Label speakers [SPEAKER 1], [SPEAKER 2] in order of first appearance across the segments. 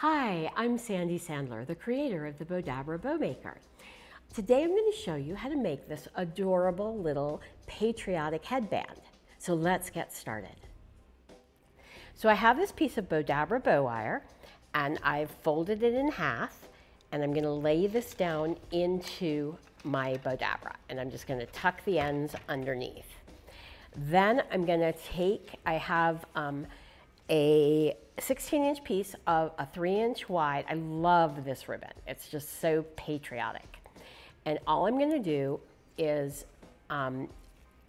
[SPEAKER 1] Hi, I'm Sandy Sandler, the creator of the Bowdabra Bowmaker. Today I'm going to show you how to make this adorable little patriotic headband. So let's get started. So I have this piece of Bowdabra bow wire and I've folded it in half and I'm going to lay this down into my Bowdabra and I'm just going to tuck the ends underneath. Then I'm going to take, I have um, a 16 inch piece of a three inch wide. I love this ribbon. It's just so patriotic. And all I'm gonna do is um,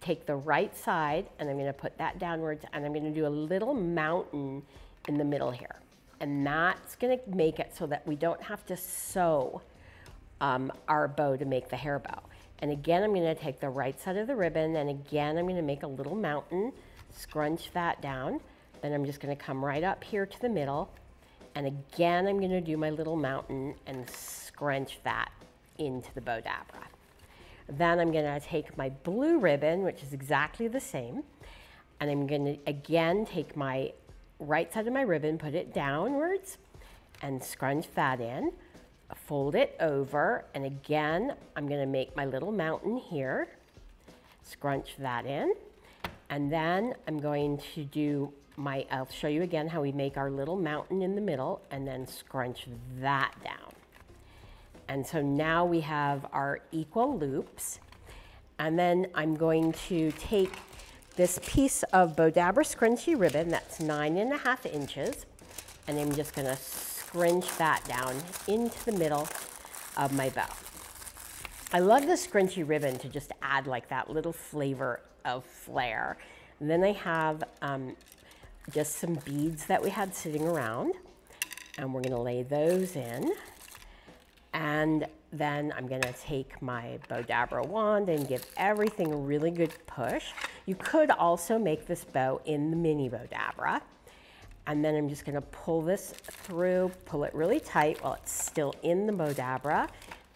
[SPEAKER 1] take the right side and I'm gonna put that downwards and I'm gonna do a little mountain in the middle here. And that's gonna make it so that we don't have to sew um, our bow to make the hair bow. And again, I'm gonna take the right side of the ribbon and again, I'm gonna make a little mountain, scrunch that down. Then I'm just gonna come right up here to the middle. And again, I'm gonna do my little mountain and scrunch that into the Bowdabra. Then I'm gonna take my blue ribbon, which is exactly the same, and I'm gonna again take my right side of my ribbon, put it downwards, and scrunch that in, fold it over, and again, I'm gonna make my little mountain here, scrunch that in, and then I'm going to do my, I'll show you again how we make our little mountain in the middle and then scrunch that down. And so now we have our equal loops. And then I'm going to take this piece of Bowdabra scrunchy ribbon that's nine and a half inches, and I'm just gonna scrunch that down into the middle of my bow. I love the scrunchy ribbon to just add like that little flavor of flair. And then I have um, just some beads that we had sitting around and we're gonna lay those in. And then I'm gonna take my Bowdabra wand and give everything a really good push. You could also make this bow in the mini Bowdabra. And then I'm just gonna pull this through, pull it really tight while it's still in the Bowdabra,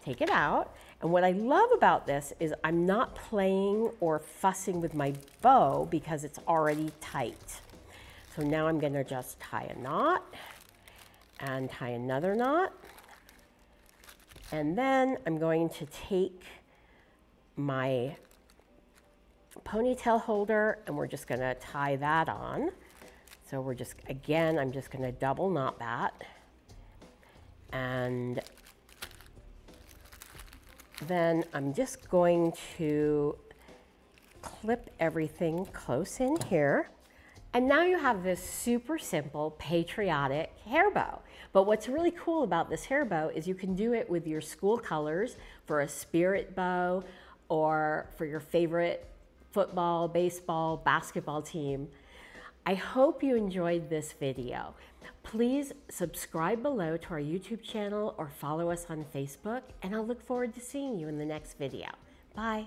[SPEAKER 1] take it out. And what I love about this is I'm not playing or fussing with my bow because it's already tight. So now I'm gonna just tie a knot and tie another knot. And then I'm going to take my ponytail holder and we're just gonna tie that on. So we're just, again, I'm just gonna double knot that. And then I'm just going to clip everything close in here. And now you have this super simple patriotic hair bow. But what's really cool about this hair bow is you can do it with your school colors for a spirit bow or for your favorite football, baseball, basketball team. I hope you enjoyed this video. Please subscribe below to our YouTube channel or follow us on Facebook, and I'll look forward to seeing you in the next video. Bye.